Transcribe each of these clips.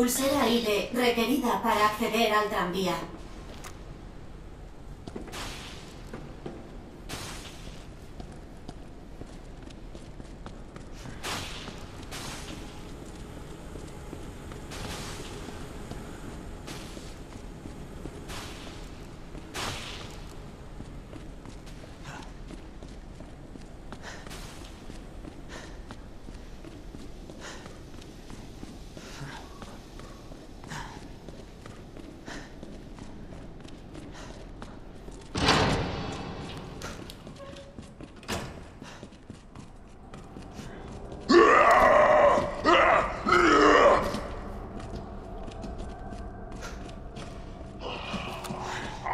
Pulsera ID requerida para acceder al tranvía.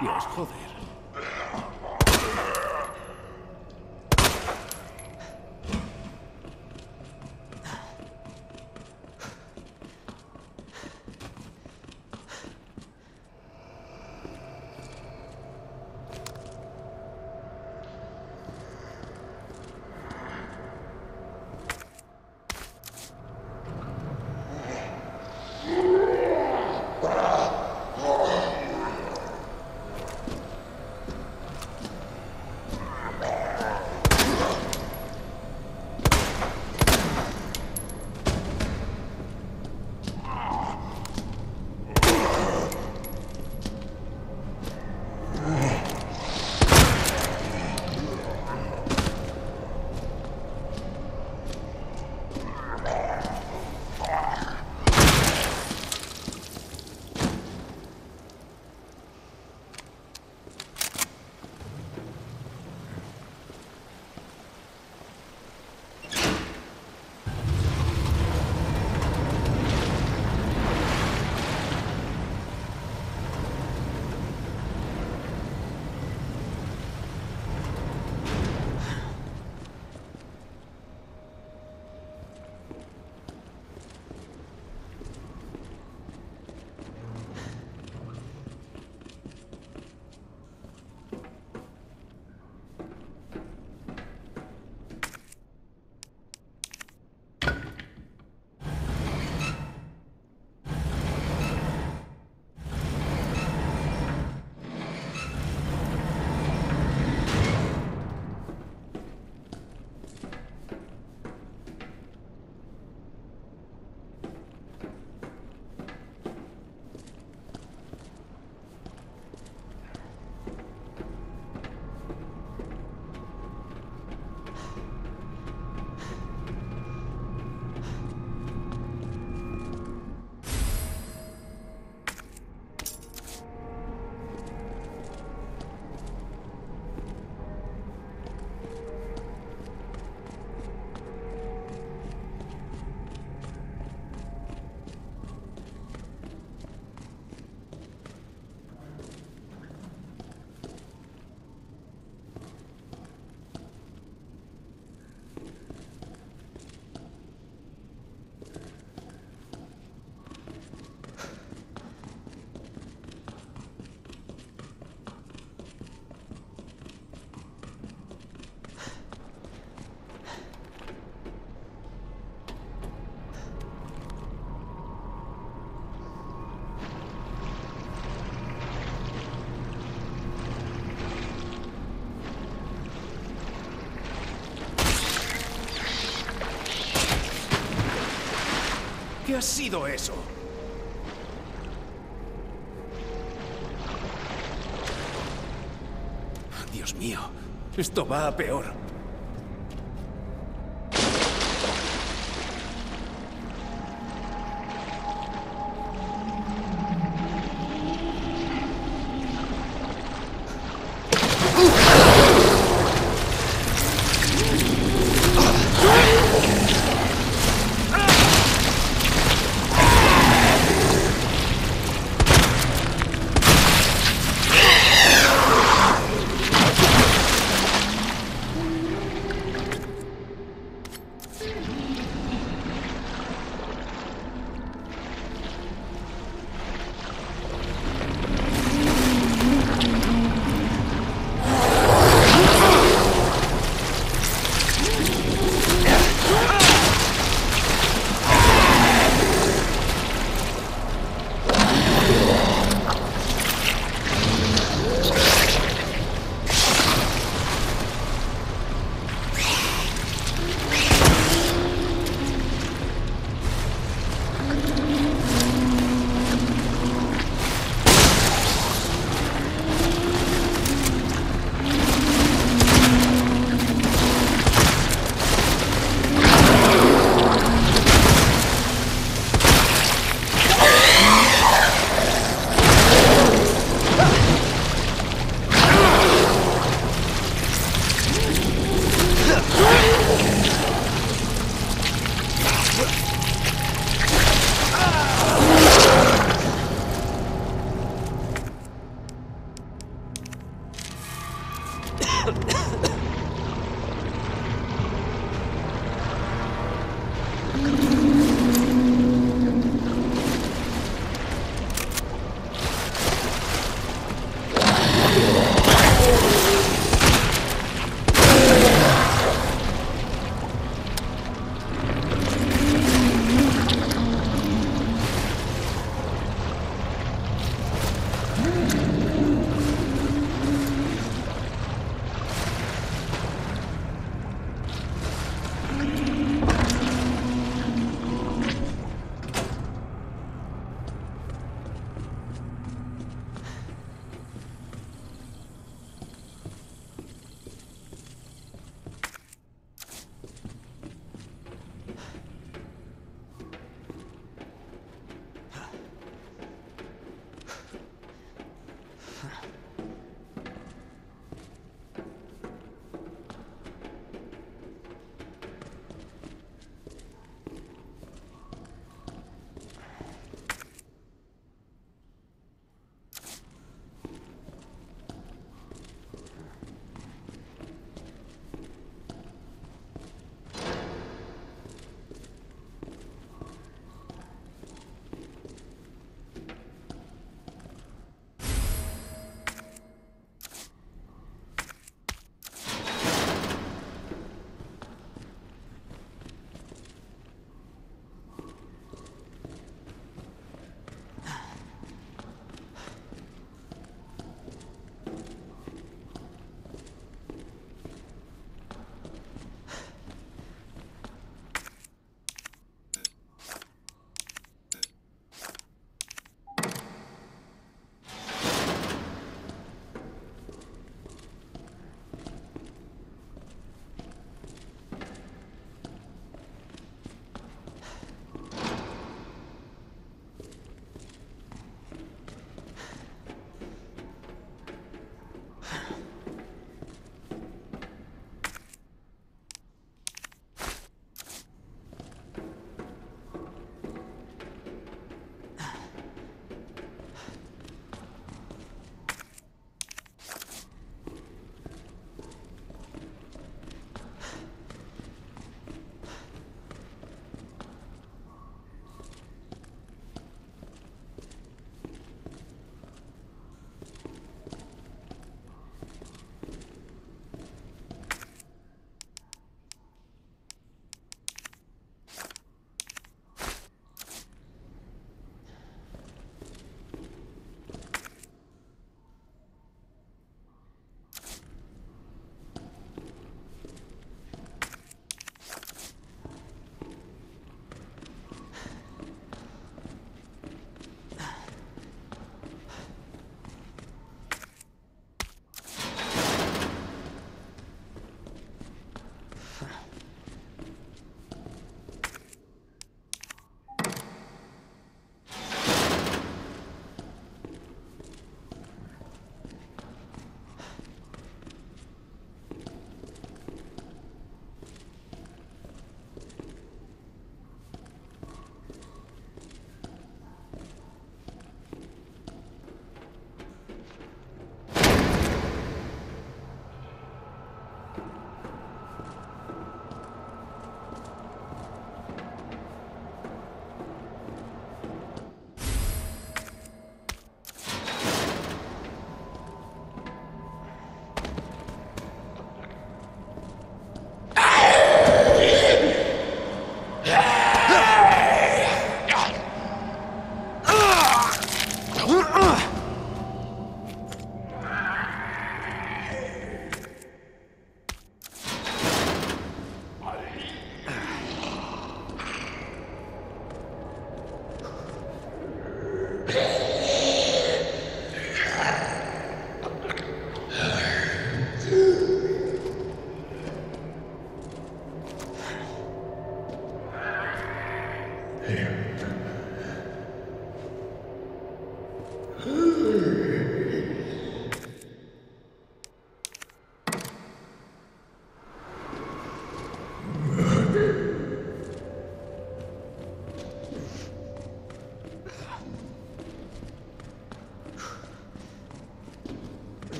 Dios, joder. Ha sido eso? Dios mío, esto va a peor.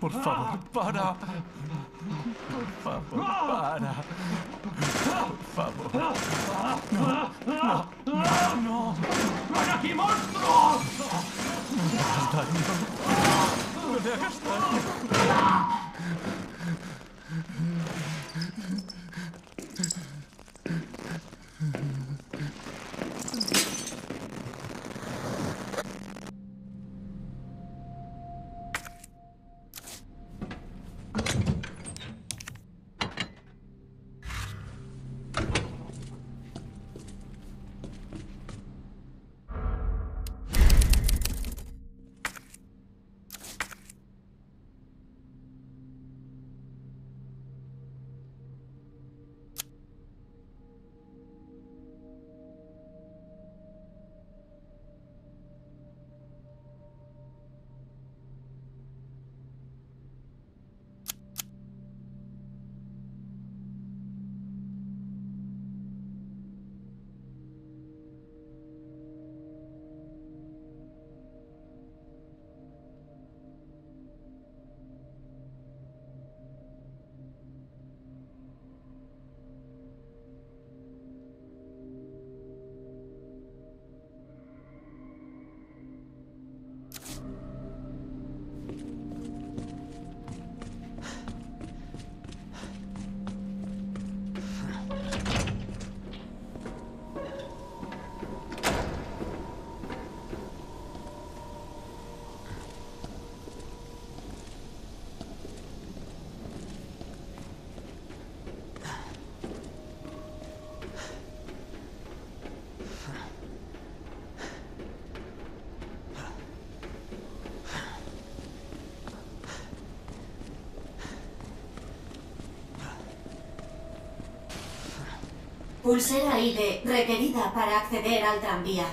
Por favor, para. Por favor, para. Por favor. No, Pulsera ID requerida para acceder al tranvía.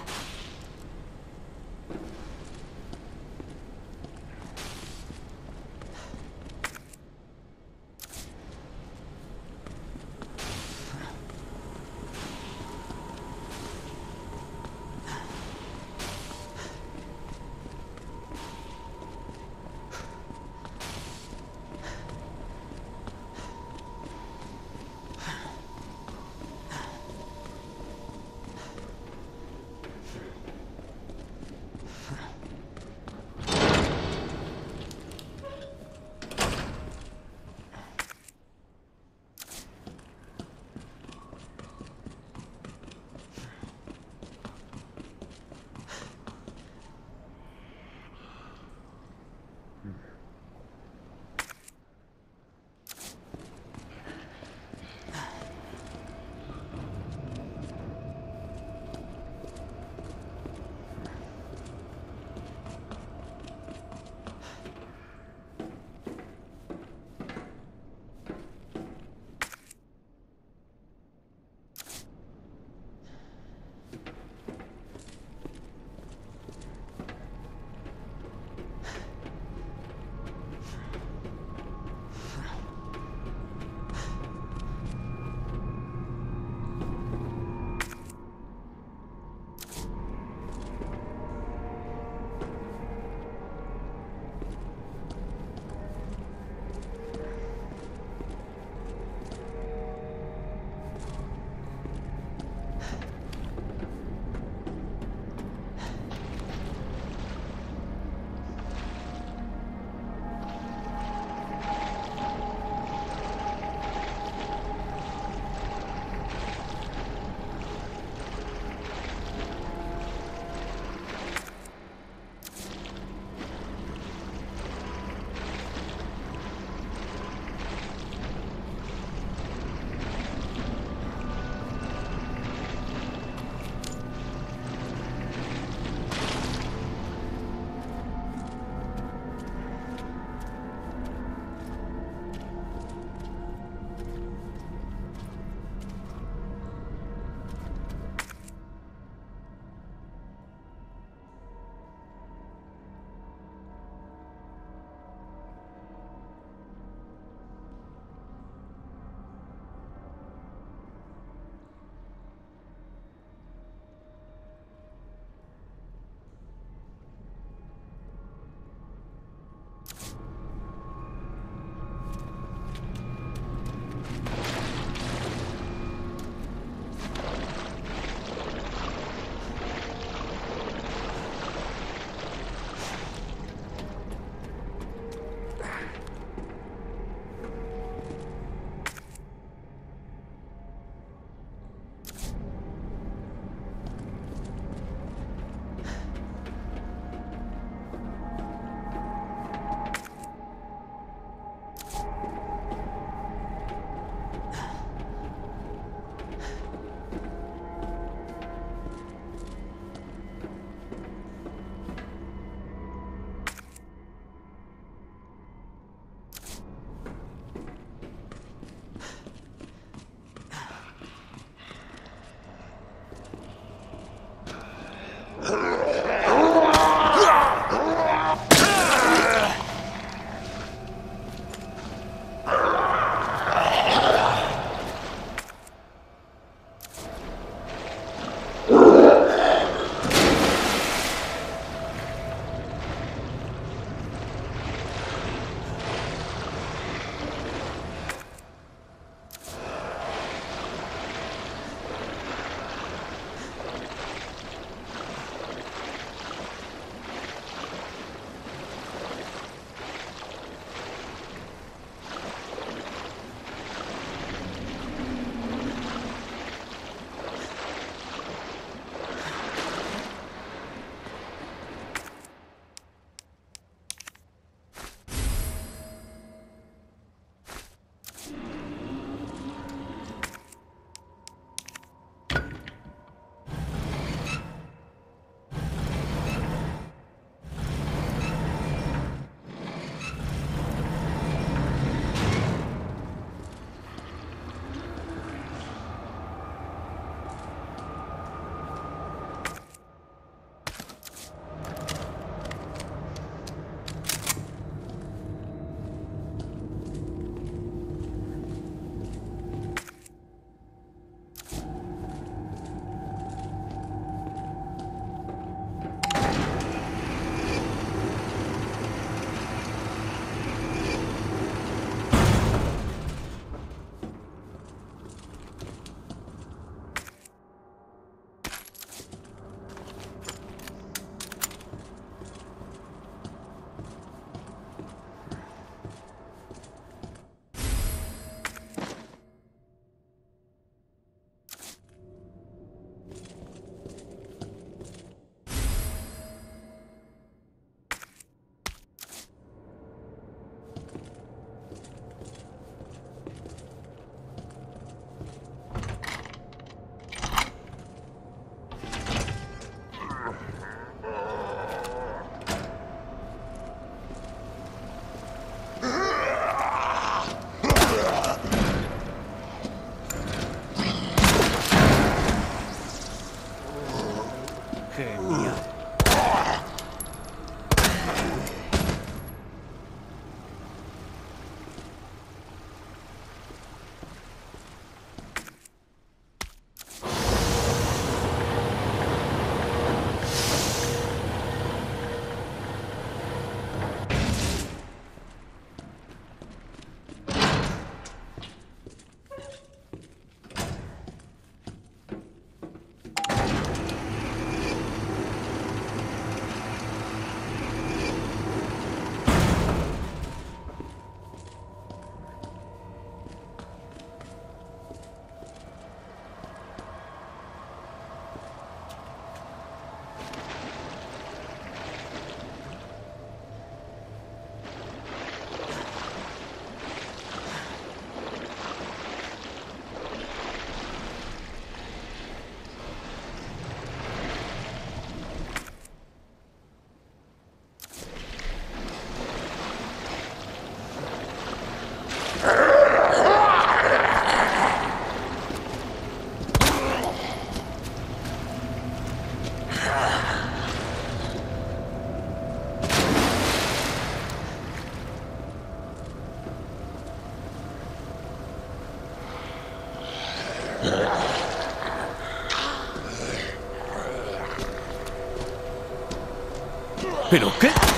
106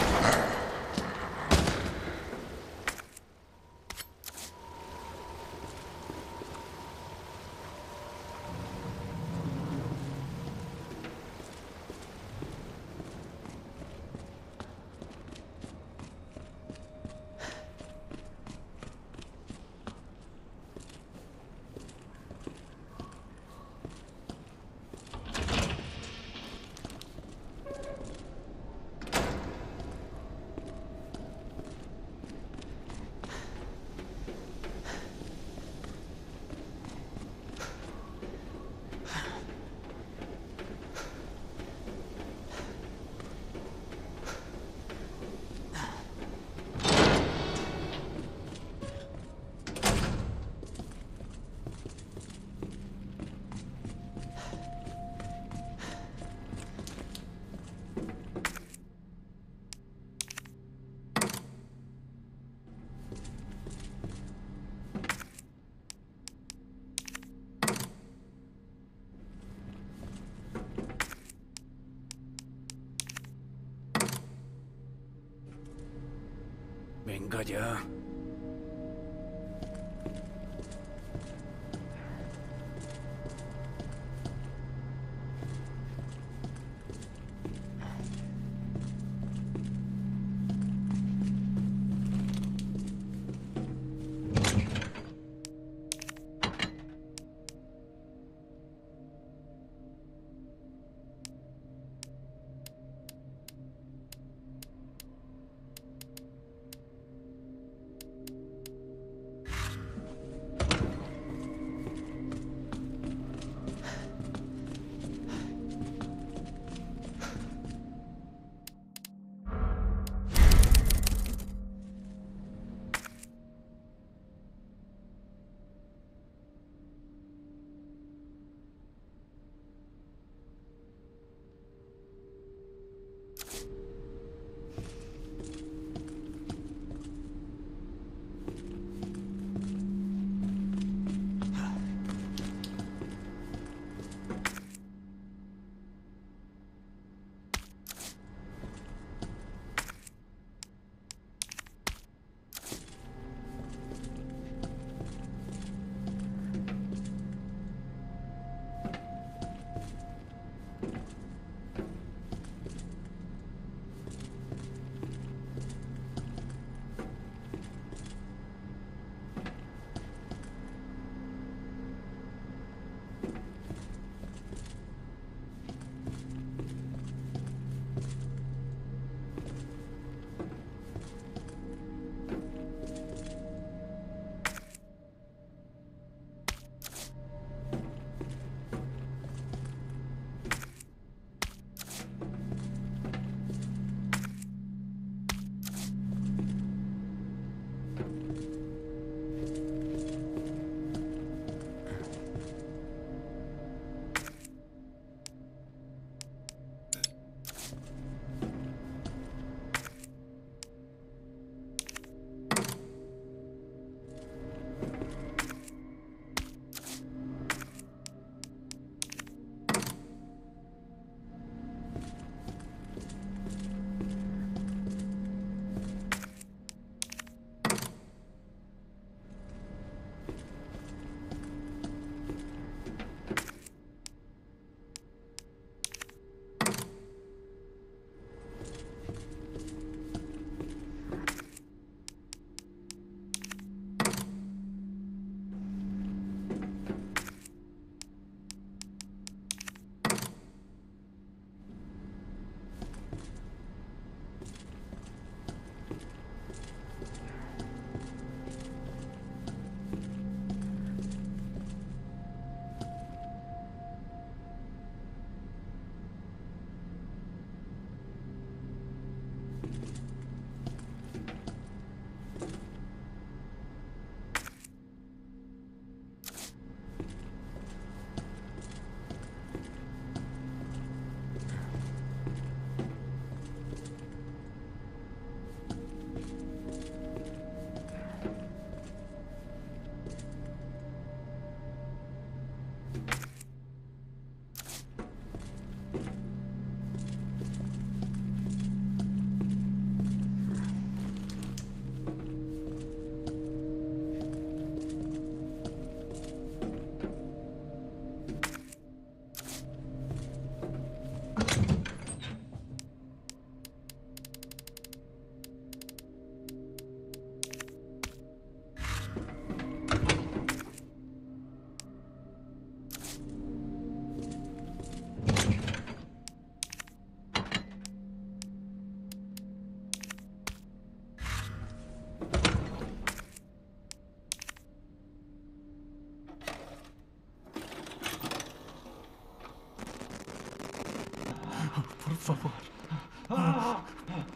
陈克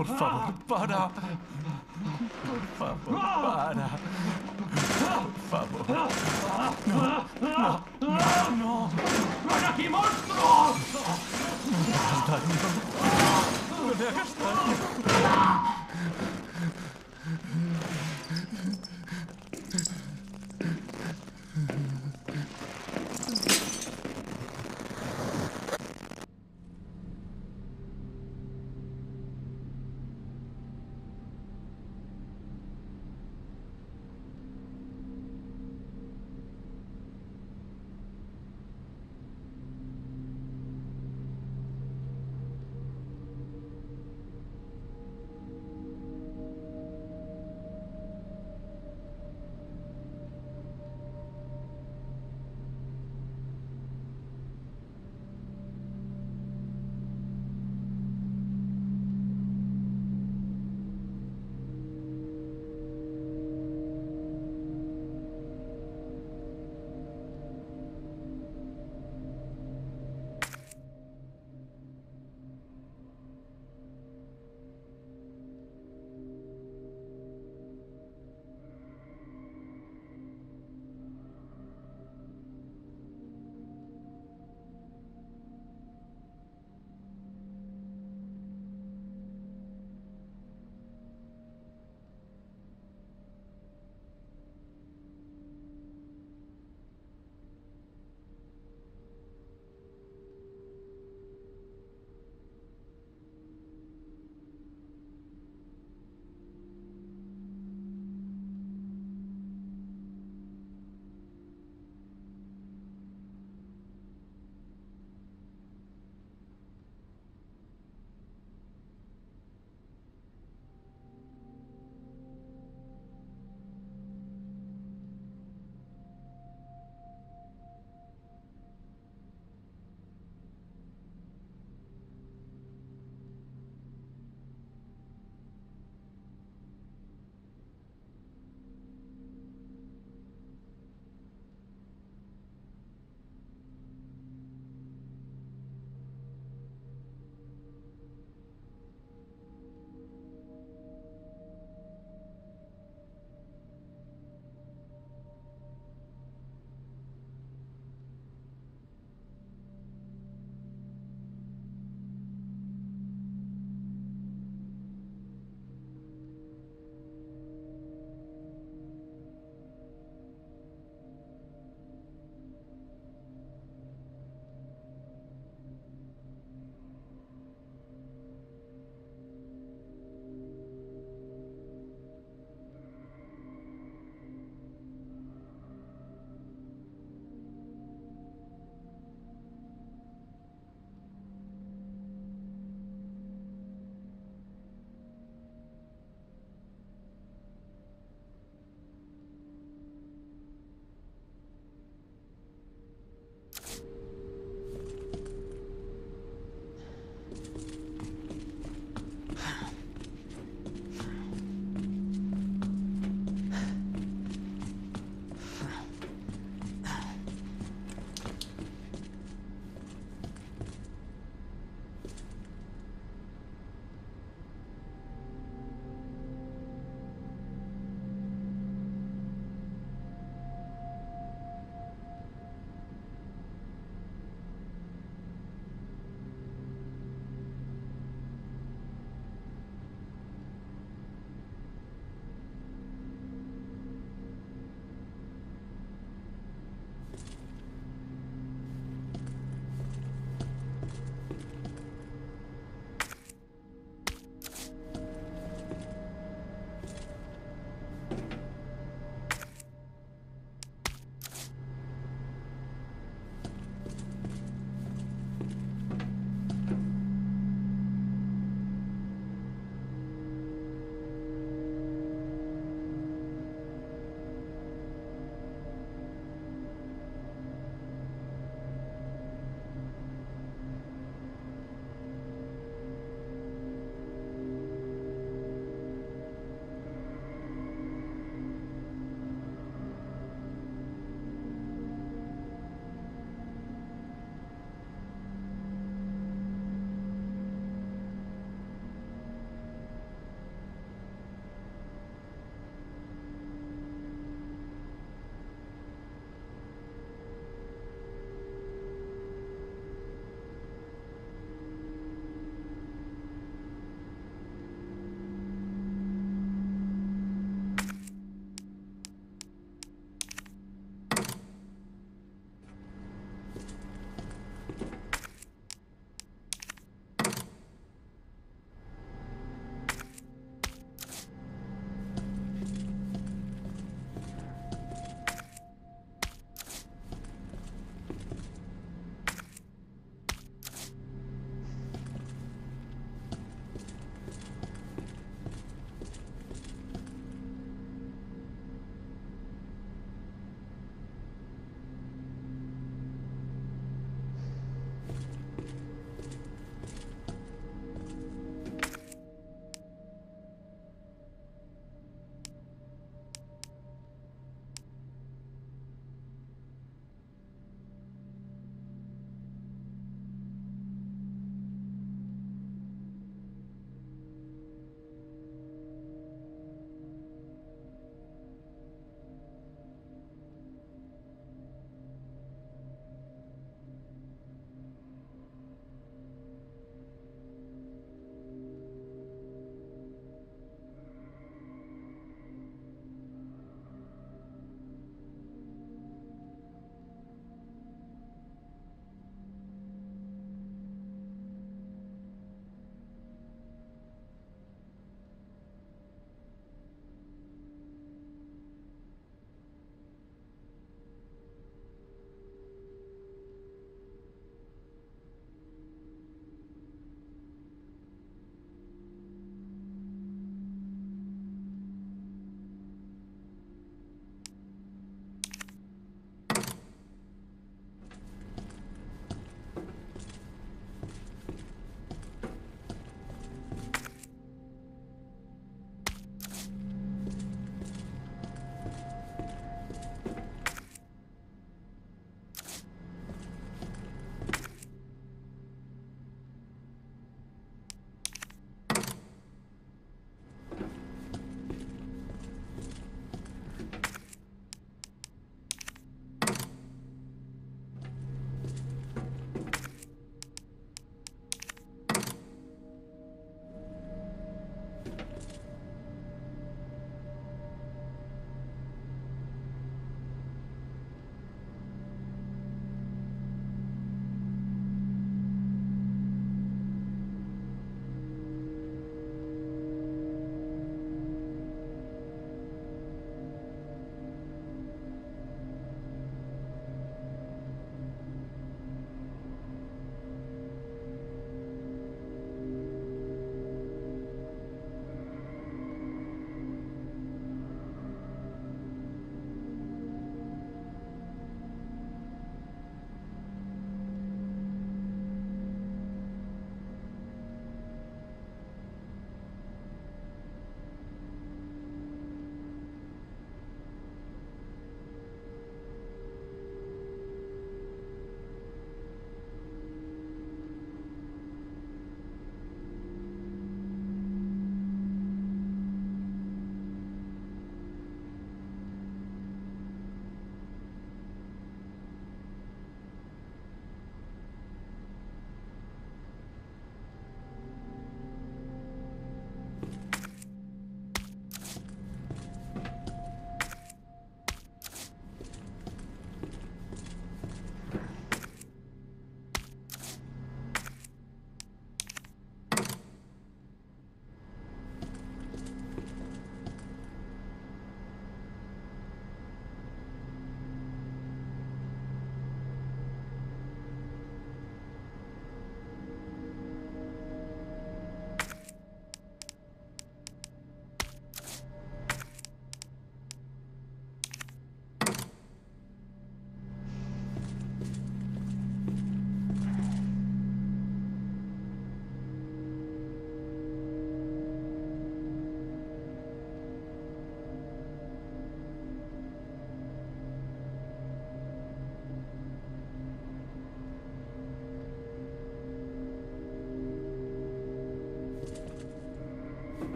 Por favor, para. Por favor, para. Por favor.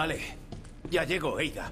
Vale. Ya llego, Eida.